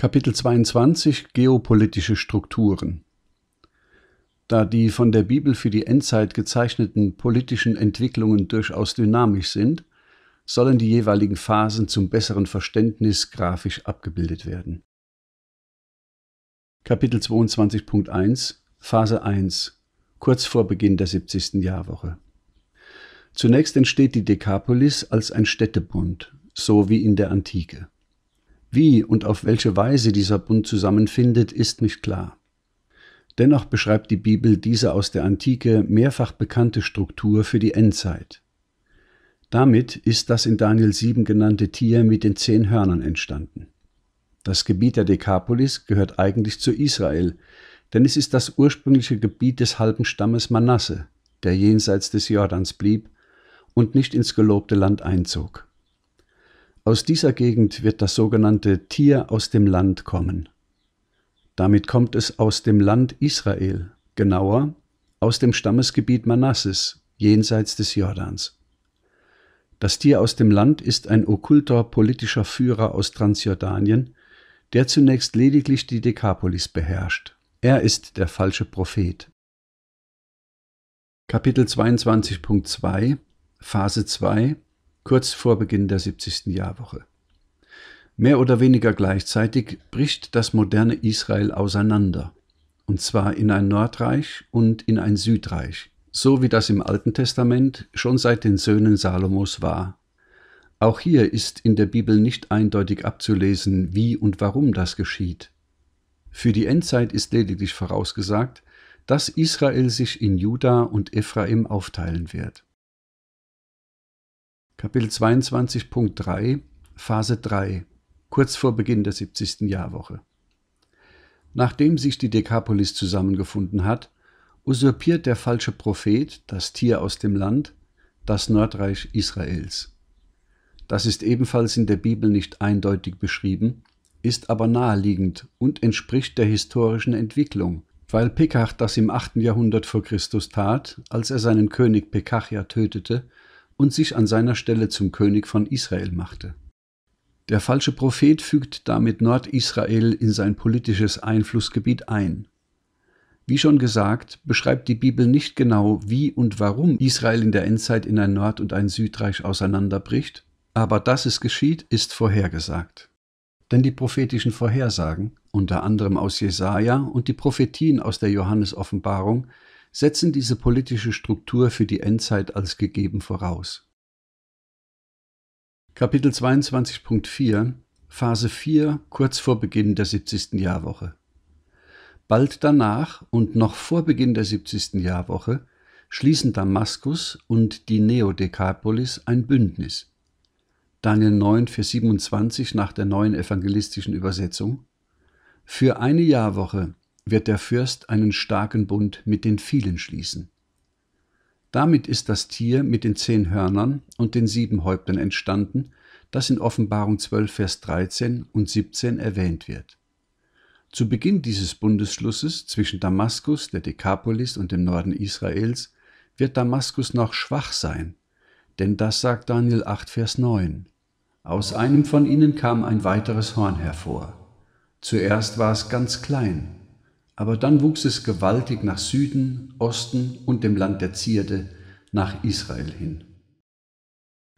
Kapitel 22 Geopolitische Strukturen Da die von der Bibel für die Endzeit gezeichneten politischen Entwicklungen durchaus dynamisch sind, sollen die jeweiligen Phasen zum besseren Verständnis grafisch abgebildet werden. Kapitel 22.1 Phase 1 Kurz vor Beginn der 70. Jahrwoche Zunächst entsteht die Dekapolis als ein Städtebund, so wie in der Antike. Wie und auf welche Weise dieser Bund zusammenfindet, ist nicht klar. Dennoch beschreibt die Bibel diese aus der Antike mehrfach bekannte Struktur für die Endzeit. Damit ist das in Daniel 7 genannte Tier mit den zehn Hörnern entstanden. Das Gebiet der Dekapolis gehört eigentlich zu Israel, denn es ist das ursprüngliche Gebiet des halben Stammes Manasse, der jenseits des Jordans blieb und nicht ins gelobte Land einzog. Aus dieser Gegend wird das sogenannte Tier aus dem Land kommen. Damit kommt es aus dem Land Israel, genauer aus dem Stammesgebiet Manasses, jenseits des Jordans. Das Tier aus dem Land ist ein okkulter politischer Führer aus Transjordanien, der zunächst lediglich die Dekapolis beherrscht. Er ist der falsche Prophet. Kapitel 22.2 Phase 2 kurz vor Beginn der 70. Jahrwoche. Mehr oder weniger gleichzeitig bricht das moderne Israel auseinander, und zwar in ein Nordreich und in ein Südreich, so wie das im Alten Testament schon seit den Söhnen Salomos war. Auch hier ist in der Bibel nicht eindeutig abzulesen, wie und warum das geschieht. Für die Endzeit ist lediglich vorausgesagt, dass Israel sich in Juda und Ephraim aufteilen wird. Kapitel 22.3 Phase 3 kurz vor Beginn der 70. Jahrwoche. Nachdem sich die Dekapolis zusammengefunden hat, usurpiert der falsche Prophet, das Tier aus dem Land, das Nordreich Israels. Das ist ebenfalls in der Bibel nicht eindeutig beschrieben, ist aber naheliegend und entspricht der historischen Entwicklung, weil Pekach das im 8. Jahrhundert vor Christus tat, als er seinen König Pekachia tötete und sich an seiner Stelle zum König von Israel machte. Der falsche Prophet fügt damit Nordisrael in sein politisches Einflussgebiet ein. Wie schon gesagt, beschreibt die Bibel nicht genau, wie und warum Israel in der Endzeit in ein Nord- und ein Südreich auseinanderbricht, aber dass es geschieht, ist vorhergesagt. Denn die prophetischen Vorhersagen, unter anderem aus Jesaja und die Prophetien aus der Johannesoffenbarung, setzen diese politische Struktur für die Endzeit als gegeben voraus. Kapitel 22.4 Phase 4 kurz vor Beginn der 70. Jahrwoche Bald danach und noch vor Beginn der 70. Jahrwoche schließen Damaskus und die Neodekapolis ein Bündnis. Daniel 9, Vers 27 nach der neuen evangelistischen Übersetzung. Für eine Jahrwoche wird der Fürst einen starken Bund mit den vielen schließen. Damit ist das Tier mit den zehn Hörnern und den sieben Häuptern entstanden, das in Offenbarung 12, Vers 13 und 17 erwähnt wird. Zu Beginn dieses Bundesschlusses zwischen Damaskus, der Dekapolis und dem Norden Israels wird Damaskus noch schwach sein, denn das sagt Daniel 8, Vers 9. Aus einem von ihnen kam ein weiteres Horn hervor. Zuerst war es ganz klein, aber dann wuchs es gewaltig nach Süden, Osten und dem Land der Zierde, nach Israel hin.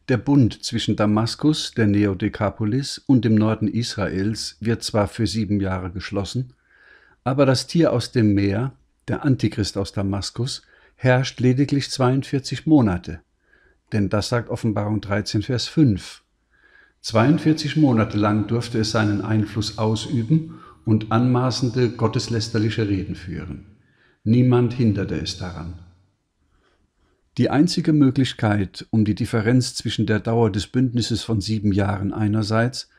Der Bund zwischen Damaskus, der Neodekapolis, und dem Norden Israels wird zwar für sieben Jahre geschlossen, aber das Tier aus dem Meer, der Antichrist aus Damaskus, herrscht lediglich 42 Monate. Denn das sagt Offenbarung 13, Vers 5. 42 Monate lang durfte es seinen Einfluss ausüben und anmaßende gotteslästerliche Reden führen. Niemand hinderte es daran. Die einzige Möglichkeit, um die Differenz zwischen der Dauer des Bündnisses von sieben Jahren einerseits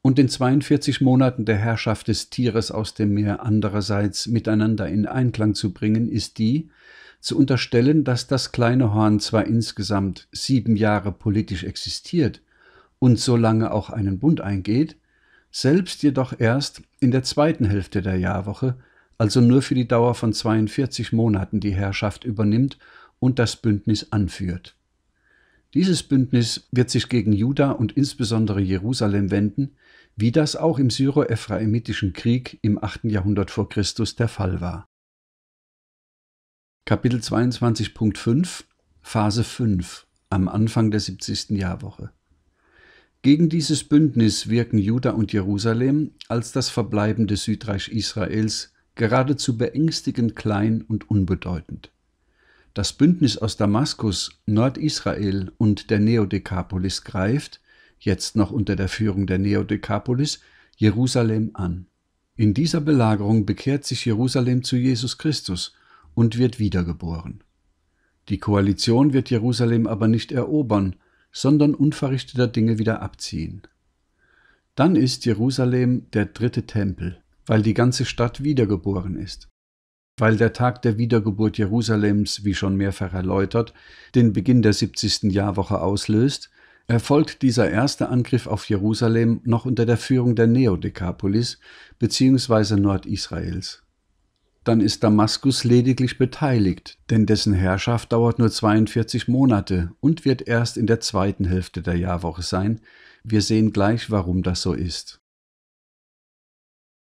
und den 42 Monaten der Herrschaft des Tieres aus dem Meer andererseits miteinander in Einklang zu bringen, ist die, zu unterstellen, dass das kleine Horn zwar insgesamt sieben Jahre politisch existiert und so lange auch einen Bund eingeht, selbst jedoch erst in der zweiten Hälfte der Jahrwoche, also nur für die Dauer von 42 Monaten die Herrschaft übernimmt und das Bündnis anführt. Dieses Bündnis wird sich gegen Juda und insbesondere Jerusalem wenden, wie das auch im syro-ephraimitischen Krieg im 8. Jahrhundert vor Christus der Fall war. Kapitel 22.5 Phase 5 am Anfang der 70. Jahrwoche Gegen dieses Bündnis wirken Juda und Jerusalem als das verbleibende Südreich Israels geradezu beängstigend klein und unbedeutend. Das Bündnis aus Damaskus, Nordisrael und der Neodekapolis greift, jetzt noch unter der Führung der Neodekapolis, Jerusalem an. In dieser Belagerung bekehrt sich Jerusalem zu Jesus Christus und wird wiedergeboren. Die Koalition wird Jerusalem aber nicht erobern, sondern unverrichteter Dinge wieder abziehen. Dann ist Jerusalem der dritte Tempel, weil die ganze Stadt wiedergeboren ist weil der Tag der Wiedergeburt Jerusalems, wie schon mehrfach erläutert, den Beginn der 70. Jahrwoche auslöst, erfolgt dieser erste Angriff auf Jerusalem noch unter der Führung der Neodekapolis bzw. Nordisraels. Dann ist Damaskus lediglich beteiligt, denn dessen Herrschaft dauert nur 42 Monate und wird erst in der zweiten Hälfte der Jahrwoche sein. Wir sehen gleich, warum das so ist.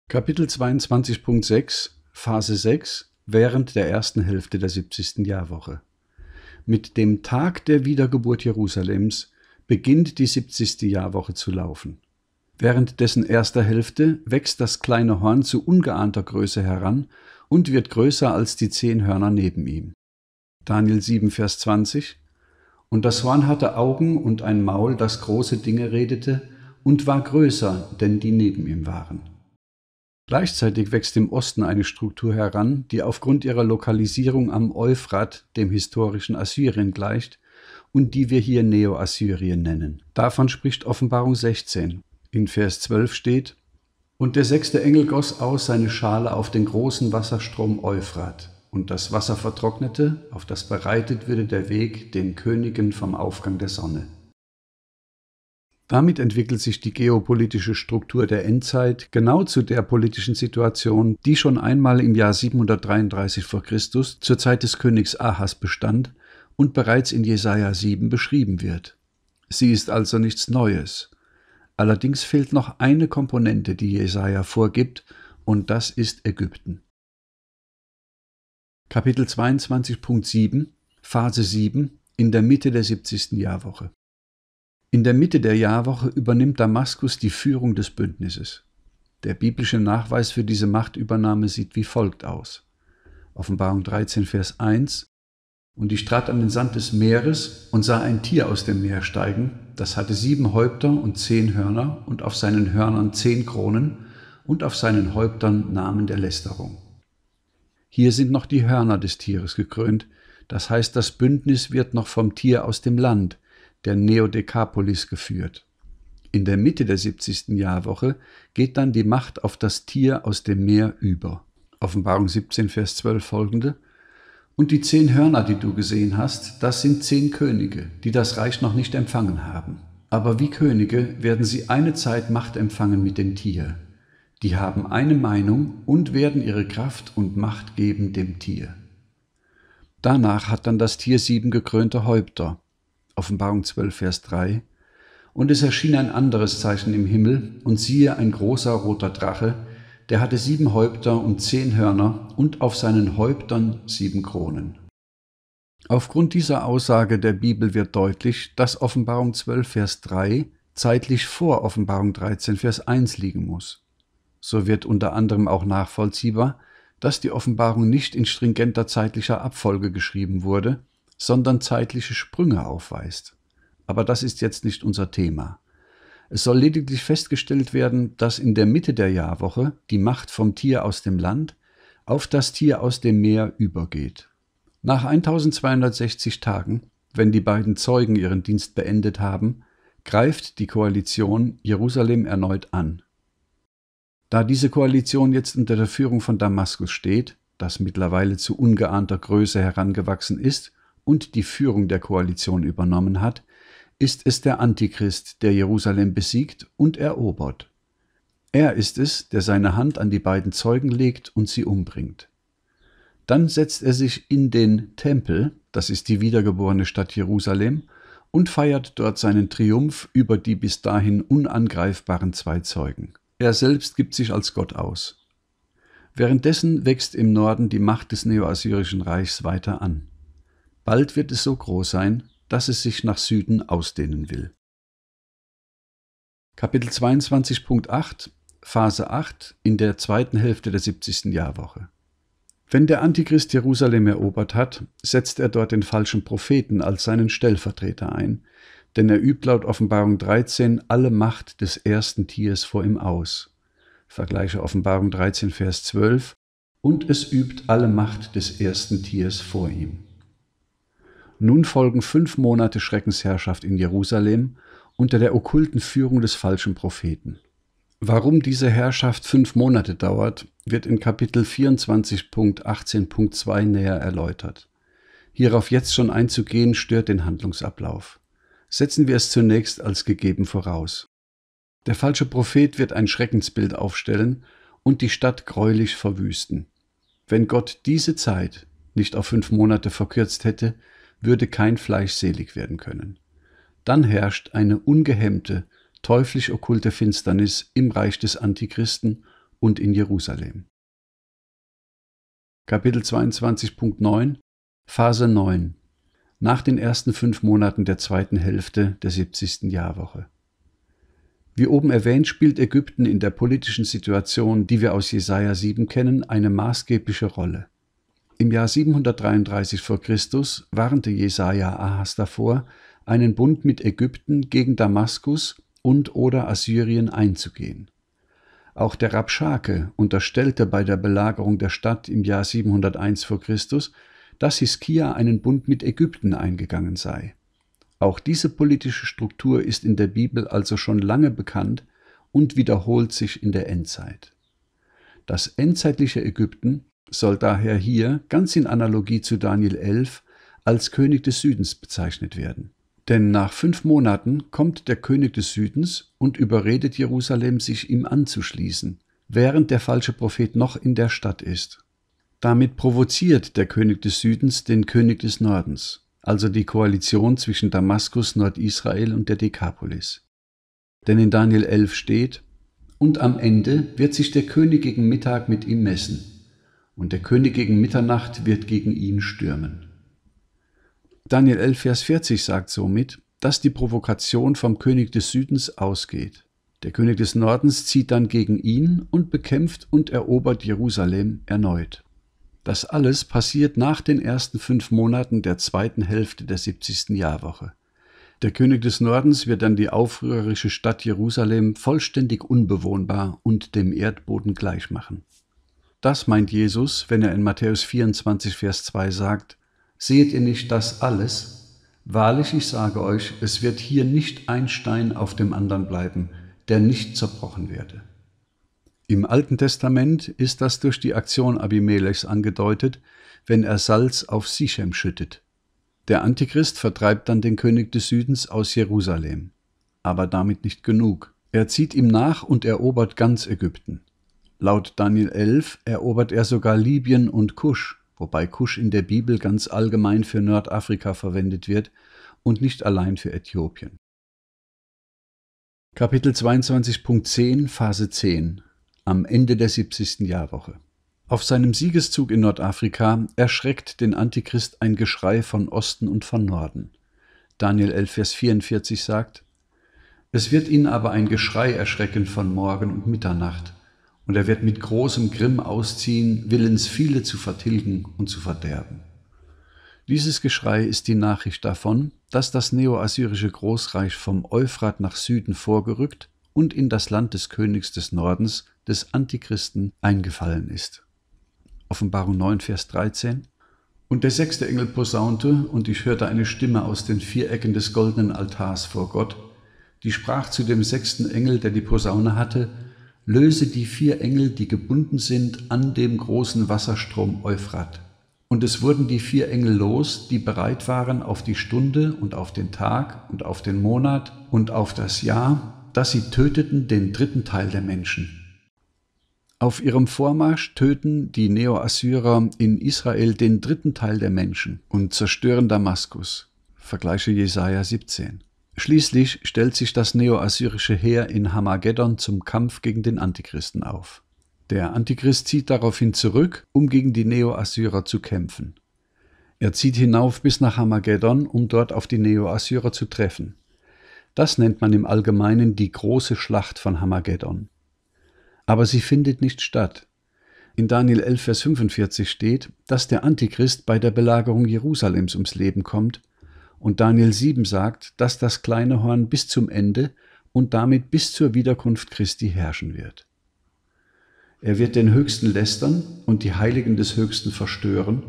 Kapitel 22.6 Phase 6 während der ersten Hälfte der 70. Jahrwoche. Mit dem Tag der Wiedergeburt Jerusalems beginnt die 70. Jahrwoche zu laufen. Während dessen erster Hälfte wächst das kleine Horn zu ungeahnter Größe heran und wird größer als die zehn Hörner neben ihm. Daniel 7, Vers 20 Und das Horn hatte Augen und ein Maul, das große Dinge redete, und war größer, denn die neben ihm waren. Gleichzeitig wächst im Osten eine Struktur heran, die aufgrund ihrer Lokalisierung am Euphrat dem historischen Assyrien gleicht und die wir hier Neo-Assyrien nennen. Davon spricht Offenbarung 16. In Vers 12 steht, Und der sechste Engel goss aus seine Schale auf den großen Wasserstrom Euphrat, und das Wasser vertrocknete, auf das bereitet würde der Weg den Königen vom Aufgang der Sonne. Damit entwickelt sich die geopolitische Struktur der Endzeit genau zu der politischen Situation, die schon einmal im Jahr 733 v. Chr. zur Zeit des Königs Ahas bestand und bereits in Jesaja 7 beschrieben wird. Sie ist also nichts Neues. Allerdings fehlt noch eine Komponente, die Jesaja vorgibt, und das ist Ägypten. Kapitel 22.7 Phase 7 in der Mitte der 70. Jahrwoche in der Mitte der Jahrwoche übernimmt Damaskus die Führung des Bündnisses. Der biblische Nachweis für diese Machtübernahme sieht wie folgt aus. Offenbarung 13, Vers 1 Und ich trat an den Sand des Meeres und sah ein Tier aus dem Meer steigen, das hatte sieben Häupter und zehn Hörner und auf seinen Hörnern zehn Kronen und auf seinen Häuptern Namen der Lästerung. Hier sind noch die Hörner des Tieres gekrönt, das heißt, das Bündnis wird noch vom Tier aus dem Land, der Neodekapolis geführt. In der Mitte der 70. Jahrwoche geht dann die Macht auf das Tier aus dem Meer über. Offenbarung 17, Vers 12 folgende. Und die zehn Hörner, die du gesehen hast, das sind zehn Könige, die das Reich noch nicht empfangen haben. Aber wie Könige werden sie eine Zeit Macht empfangen mit dem Tier. Die haben eine Meinung und werden ihre Kraft und Macht geben dem Tier. Danach hat dann das Tier sieben gekrönte Häupter, Offenbarung 12, Vers 3. Und es erschien ein anderes Zeichen im Himmel, und siehe ein großer roter Drache, der hatte sieben Häupter und zehn Hörner und auf seinen Häuptern sieben Kronen. Aufgrund dieser Aussage der Bibel wird deutlich, dass Offenbarung 12, Vers 3 zeitlich vor Offenbarung 13, Vers 1 liegen muss. So wird unter anderem auch nachvollziehbar, dass die Offenbarung nicht in stringenter zeitlicher Abfolge geschrieben wurde, sondern zeitliche Sprünge aufweist. Aber das ist jetzt nicht unser Thema. Es soll lediglich festgestellt werden, dass in der Mitte der Jahrwoche die Macht vom Tier aus dem Land auf das Tier aus dem Meer übergeht. Nach 1260 Tagen, wenn die beiden Zeugen ihren Dienst beendet haben, greift die Koalition Jerusalem erneut an. Da diese Koalition jetzt unter der Führung von Damaskus steht, das mittlerweile zu ungeahnter Größe herangewachsen ist und die Führung der Koalition übernommen hat, ist es der Antichrist, der Jerusalem besiegt und erobert. Er ist es, der seine Hand an die beiden Zeugen legt und sie umbringt. Dann setzt er sich in den Tempel, das ist die wiedergeborene Stadt Jerusalem, und feiert dort seinen Triumph über die bis dahin unangreifbaren zwei Zeugen. Er selbst gibt sich als Gott aus. Währenddessen wächst im Norden die Macht des Neoassyrischen Reichs weiter an. Bald wird es so groß sein, dass es sich nach Süden ausdehnen will. Kapitel 22.8 Phase 8 in der zweiten Hälfte der 70. Jahrwoche. Wenn der Antichrist Jerusalem erobert hat, setzt er dort den falschen Propheten als seinen Stellvertreter ein, denn er übt laut Offenbarung 13 alle Macht des ersten Tiers vor ihm aus. Vergleiche Offenbarung 13, Vers 12, und es übt alle Macht des ersten Tiers vor ihm. Nun folgen fünf Monate Schreckensherrschaft in Jerusalem unter der okkulten Führung des falschen Propheten. Warum diese Herrschaft fünf Monate dauert, wird in Kapitel 24.18.2 näher erläutert. Hierauf jetzt schon einzugehen, stört den Handlungsablauf. Setzen wir es zunächst als gegeben voraus. Der falsche Prophet wird ein Schreckensbild aufstellen und die Stadt greulich verwüsten. Wenn Gott diese Zeit nicht auf fünf Monate verkürzt hätte, würde kein Fleisch selig werden können. Dann herrscht eine ungehemmte, teuflisch okkulte Finsternis im Reich des Antichristen und in Jerusalem. Kapitel 22.9 Phase 9 Nach den ersten fünf Monaten der zweiten Hälfte der 70. Jahrwoche. Wie oben erwähnt, spielt Ägypten in der politischen Situation, die wir aus Jesaja 7 kennen, eine maßgebliche Rolle. Im Jahr 733 v. Chr. warnte Jesaja Ahas davor, einen Bund mit Ägypten gegen Damaskus und oder Assyrien einzugehen. Auch der Rabschake unterstellte bei der Belagerung der Stadt im Jahr 701 v. Chr., dass Hiskia einen Bund mit Ägypten eingegangen sei. Auch diese politische Struktur ist in der Bibel also schon lange bekannt und wiederholt sich in der Endzeit. Das endzeitliche Ägypten soll daher hier, ganz in Analogie zu Daniel 11, als König des Südens bezeichnet werden. Denn nach fünf Monaten kommt der König des Südens und überredet Jerusalem, sich ihm anzuschließen, während der falsche Prophet noch in der Stadt ist. Damit provoziert der König des Südens den König des Nordens, also die Koalition zwischen Damaskus, Nordisrael und der Dekapolis. Denn in Daniel 11 steht, und am Ende wird sich der König gegen Mittag mit ihm messen, und der König gegen Mitternacht wird gegen ihn stürmen. Daniel 11, Vers 40 sagt somit, dass die Provokation vom König des Südens ausgeht. Der König des Nordens zieht dann gegen ihn und bekämpft und erobert Jerusalem erneut. Das alles passiert nach den ersten fünf Monaten der zweiten Hälfte der 70. Jahrwoche. Der König des Nordens wird dann die aufrührerische Stadt Jerusalem vollständig unbewohnbar und dem Erdboden gleichmachen. Das meint Jesus, wenn er in Matthäus 24, Vers 2 sagt, Seht ihr nicht das alles? Wahrlich, ich sage euch, es wird hier nicht ein Stein auf dem anderen bleiben, der nicht zerbrochen werde. Im Alten Testament ist das durch die Aktion Abimelechs angedeutet, wenn er Salz auf Sichem schüttet. Der Antichrist vertreibt dann den König des Südens aus Jerusalem. Aber damit nicht genug. Er zieht ihm nach und erobert ganz Ägypten. Laut Daniel 11 erobert er sogar Libyen und Kusch, wobei Kusch in der Bibel ganz allgemein für Nordafrika verwendet wird und nicht allein für Äthiopien. Kapitel 22.10 Phase 10 Am Ende der 70. Jahrwoche Auf seinem Siegeszug in Nordafrika erschreckt den Antichrist ein Geschrei von Osten und von Norden. Daniel 11, Vers 44 sagt, Es wird ihn aber ein Geschrei erschrecken von Morgen und Mitternacht, und er wird mit großem Grimm ausziehen, willens viele zu vertilgen und zu verderben. Dieses Geschrei ist die Nachricht davon, dass das neoassyrische Großreich vom Euphrat nach Süden vorgerückt und in das Land des Königs des Nordens, des Antichristen, eingefallen ist. Offenbarung 9, Vers 13. Und der sechste Engel posaunte, und ich hörte eine Stimme aus den vier Ecken des goldenen Altars vor Gott, die sprach zu dem sechsten Engel, der die Posaune hatte, löse die vier Engel, die gebunden sind an dem großen Wasserstrom Euphrat. Und es wurden die vier Engel los, die bereit waren auf die Stunde und auf den Tag und auf den Monat und auf das Jahr, dass sie töteten den dritten Teil der Menschen. Auf ihrem Vormarsch töten die Neoassyrer in Israel den dritten Teil der Menschen und zerstören Damaskus. Vergleiche Jesaja 17. Schließlich stellt sich das neoassyrische Heer in Hamageddon zum Kampf gegen den Antichristen auf. Der Antichrist zieht daraufhin zurück, um gegen die Neoassyrer zu kämpfen. Er zieht hinauf bis nach Hamageddon, um dort auf die Neoassyrer zu treffen. Das nennt man im Allgemeinen die große Schlacht von Hamageddon. Aber sie findet nicht statt. In Daniel 11, Vers 45 steht, dass der Antichrist bei der Belagerung Jerusalems ums Leben kommt und Daniel 7 sagt, dass das kleine Horn bis zum Ende und damit bis zur Wiederkunft Christi herrschen wird. Er wird den Höchsten lästern und die Heiligen des Höchsten verstören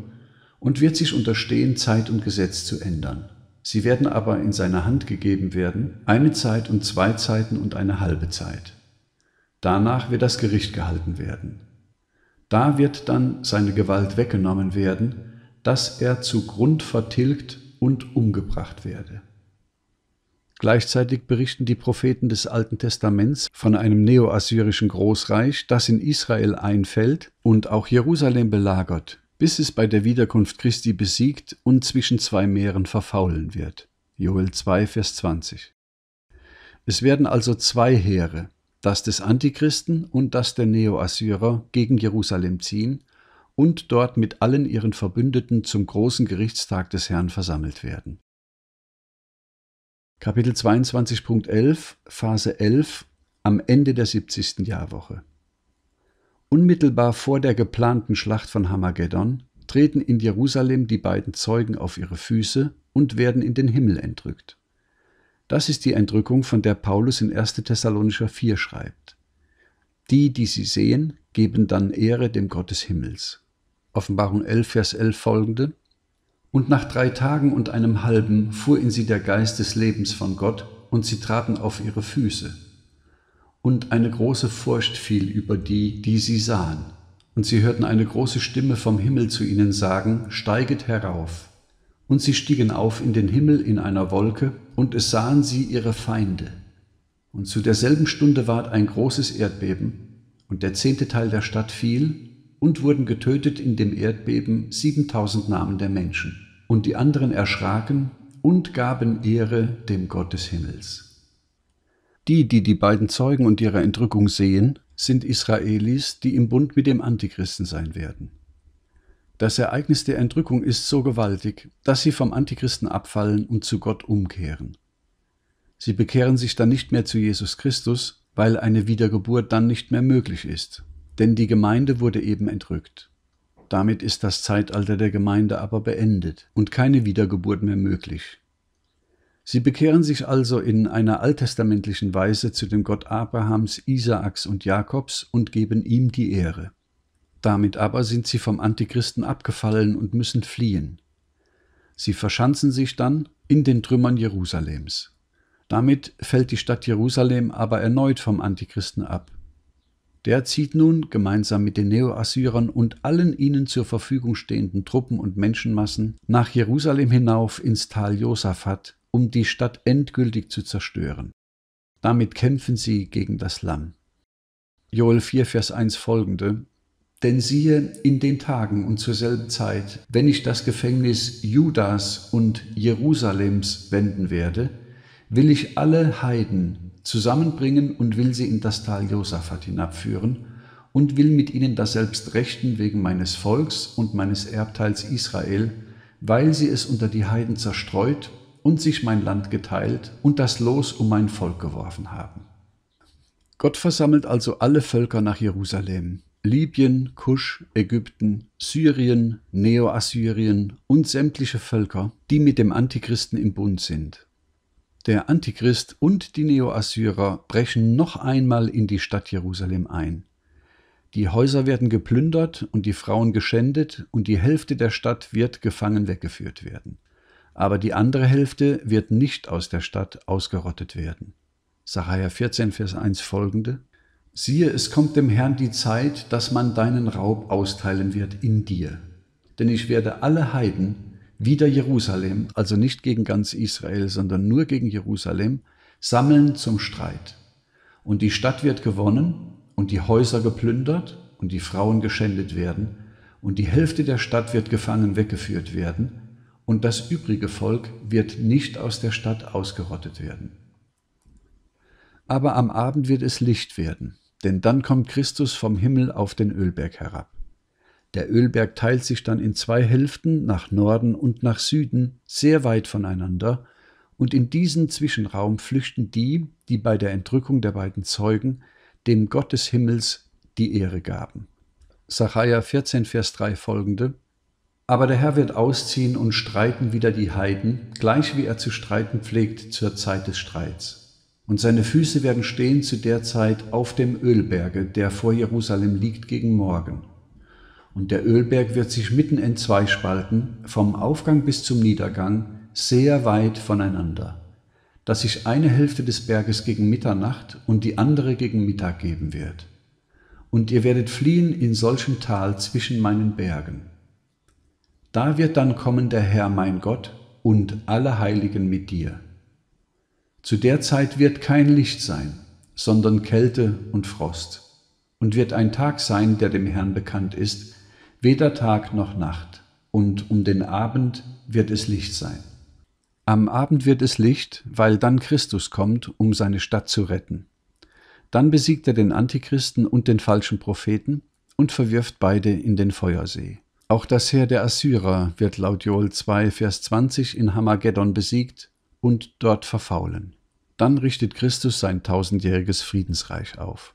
und wird sich unterstehen, Zeit und Gesetz zu ändern. Sie werden aber in seine Hand gegeben werden, eine Zeit und zwei Zeiten und eine halbe Zeit. Danach wird das Gericht gehalten werden. Da wird dann seine Gewalt weggenommen werden, dass er zu Grund vertilgt und umgebracht werde. Gleichzeitig berichten die Propheten des Alten Testaments von einem neoassyrischen Großreich, das in Israel einfällt und auch Jerusalem belagert, bis es bei der Wiederkunft Christi besiegt und zwischen zwei Meeren verfaulen wird. Joel 2, Vers 20. Es werden also zwei Heere, das des Antichristen und das der Neoassyrer, gegen Jerusalem ziehen und dort mit allen ihren Verbündeten zum großen Gerichtstag des Herrn versammelt werden. Kapitel 22.11, Phase 11 am Ende der 70. Jahrwoche. Unmittelbar vor der geplanten Schlacht von Hamageddon treten in Jerusalem die beiden Zeugen auf ihre Füße und werden in den Himmel entrückt. Das ist die Entrückung, von der Paulus in 1. Thessalonicher 4 schreibt. Die, die sie sehen, geben dann Ehre dem Gott des Himmels. Offenbarung 11, Vers 11 folgende. Und nach drei Tagen und einem halben fuhr in sie der Geist des Lebens von Gott, und sie traten auf ihre Füße. Und eine große Furcht fiel über die, die sie sahen. Und sie hörten eine große Stimme vom Himmel zu ihnen sagen, Steiget herauf. Und sie stiegen auf in den Himmel in einer Wolke, und es sahen sie ihre Feinde. Und zu derselben Stunde ward ein großes Erdbeben, und der zehnte Teil der Stadt fiel, und wurden getötet in dem Erdbeben 7000 Namen der Menschen. Und die anderen erschraken und gaben Ehre dem Gott des Himmels. Die, die die beiden Zeugen und ihre Entrückung sehen, sind Israelis, die im Bund mit dem Antichristen sein werden. Das Ereignis der Entrückung ist so gewaltig, dass sie vom Antichristen abfallen und zu Gott umkehren. Sie bekehren sich dann nicht mehr zu Jesus Christus, weil eine Wiedergeburt dann nicht mehr möglich ist denn die Gemeinde wurde eben entrückt. Damit ist das Zeitalter der Gemeinde aber beendet und keine Wiedergeburt mehr möglich. Sie bekehren sich also in einer alttestamentlichen Weise zu dem Gott Abrahams, Isaaks und Jakobs und geben ihm die Ehre. Damit aber sind sie vom Antichristen abgefallen und müssen fliehen. Sie verschanzen sich dann in den Trümmern Jerusalems. Damit fällt die Stadt Jerusalem aber erneut vom Antichristen ab. Der zieht nun gemeinsam mit den Neoassyrern und allen ihnen zur Verfügung stehenden Truppen und Menschenmassen nach Jerusalem hinauf ins Tal Josaphat, um die Stadt endgültig zu zerstören. Damit kämpfen sie gegen das Lamm. Joel 4, Vers 1 folgende. Denn siehe, in den Tagen und zur selben Zeit, wenn ich das Gefängnis Judas und Jerusalems wenden werde, will ich alle Heiden zusammenbringen und will sie in das Tal Josaphat hinabführen und will mit ihnen daselbst rechten wegen meines Volks und meines Erbteils Israel, weil sie es unter die Heiden zerstreut und sich mein Land geteilt und das Los um mein Volk geworfen haben. Gott versammelt also alle Völker nach Jerusalem, Libyen, Kusch, Ägypten, Syrien, Neoassyrien und sämtliche Völker, die mit dem Antichristen im Bund sind. Der Antichrist und die Neoassyrer brechen noch einmal in die Stadt Jerusalem ein. Die Häuser werden geplündert und die Frauen geschändet und die Hälfte der Stadt wird gefangen weggeführt werden. Aber die andere Hälfte wird nicht aus der Stadt ausgerottet werden. Sacharja 14, Vers 1 folgende. Siehe, es kommt dem Herrn die Zeit, dass man deinen Raub austeilen wird in dir. Denn ich werde alle Heiden, wieder Jerusalem, also nicht gegen ganz Israel, sondern nur gegen Jerusalem, sammeln zum Streit. Und die Stadt wird gewonnen und die Häuser geplündert und die Frauen geschändet werden und die Hälfte der Stadt wird gefangen weggeführt werden und das übrige Volk wird nicht aus der Stadt ausgerottet werden. Aber am Abend wird es Licht werden, denn dann kommt Christus vom Himmel auf den Ölberg herab. Der Ölberg teilt sich dann in zwei Hälften nach Norden und nach Süden, sehr weit voneinander, und in diesen Zwischenraum flüchten die, die bei der Entrückung der beiden Zeugen dem Gott des Himmels die Ehre gaben. Sacharja 14, Vers 3 folgende aber der Herr wird ausziehen und streiten wieder die Heiden, gleich wie er zu streiten pflegt zur Zeit des Streits. Und seine Füße werden stehen zu der Zeit auf dem Ölberge, der vor Jerusalem liegt gegen Morgen. Und der Ölberg wird sich mitten in zwei spalten, vom Aufgang bis zum Niedergang, sehr weit voneinander, dass sich eine Hälfte des Berges gegen Mitternacht und die andere gegen Mittag geben wird. Und ihr werdet fliehen in solchem Tal zwischen meinen Bergen. Da wird dann kommen der Herr mein Gott und alle Heiligen mit dir. Zu der Zeit wird kein Licht sein, sondern Kälte und Frost, und wird ein Tag sein, der dem Herrn bekannt ist, weder Tag noch Nacht, und um den Abend wird es Licht sein. Am Abend wird es Licht, weil dann Christus kommt, um seine Stadt zu retten. Dann besiegt er den Antichristen und den falschen Propheten und verwirft beide in den Feuersee. Auch das Heer der Assyrer wird laut Joel 2, Vers 20 in Hamageddon besiegt und dort verfaulen. Dann richtet Christus sein tausendjähriges Friedensreich auf.